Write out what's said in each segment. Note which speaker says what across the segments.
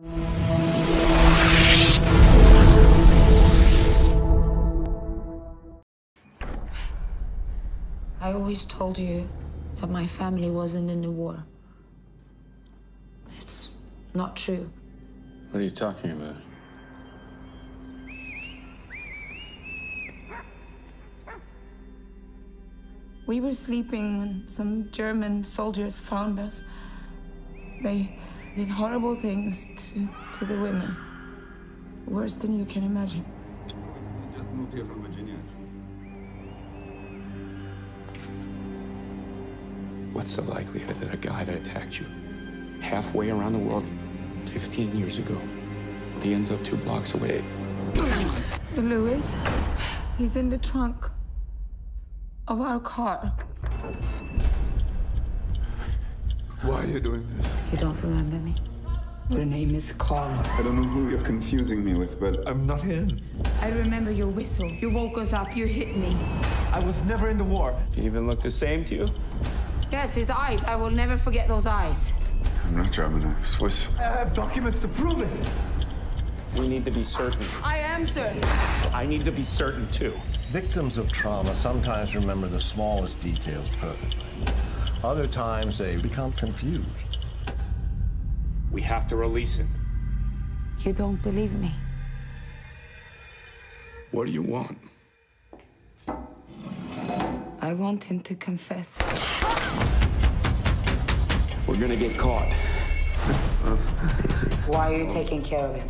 Speaker 1: I always told you that my family wasn't in the war. It's not true.
Speaker 2: What are you talking about?
Speaker 3: We were sleeping when some German soldiers found us. They did horrible things to, to the women. Worse than you can imagine.
Speaker 4: You just moved here from Virginia.
Speaker 2: What's the likelihood that a guy that attacked you halfway around the world 15 years ago, he ends up two blocks away?
Speaker 3: Lewis, he's in the trunk of our car.
Speaker 4: Why are you doing this?
Speaker 1: You don't remember me?
Speaker 3: Your name is Carl.
Speaker 4: I don't know who you're confusing me with, but I'm not him.
Speaker 3: I remember your whistle. You woke us up. You hit me.
Speaker 5: I was never in the war.
Speaker 2: He even look the same to you?
Speaker 3: Yes, his eyes. I will never forget those eyes.
Speaker 4: I'm not German, I'm Swiss.
Speaker 5: I have documents to prove it.
Speaker 2: We need to be certain.
Speaker 3: I am certain.
Speaker 2: I need to be certain too.
Speaker 6: Victims of trauma sometimes remember the smallest details perfectly. Other times they become confused.
Speaker 2: We have to release him.
Speaker 3: You don't believe me.
Speaker 2: What do you want?
Speaker 3: I want him to confess.
Speaker 2: We're gonna get caught.
Speaker 1: Why are you taking care of him?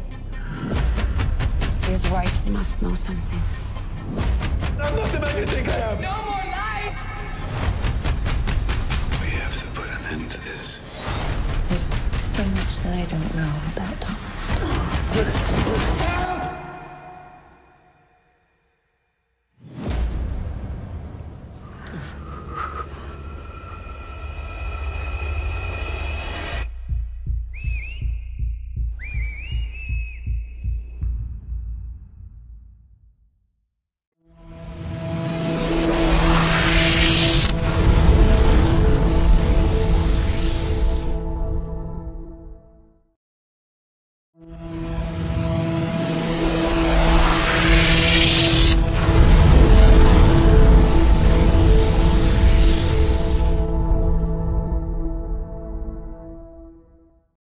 Speaker 1: His wife must know something.
Speaker 5: I'm not the man you think I am.
Speaker 3: No more
Speaker 1: so much that I don't know about Thomas.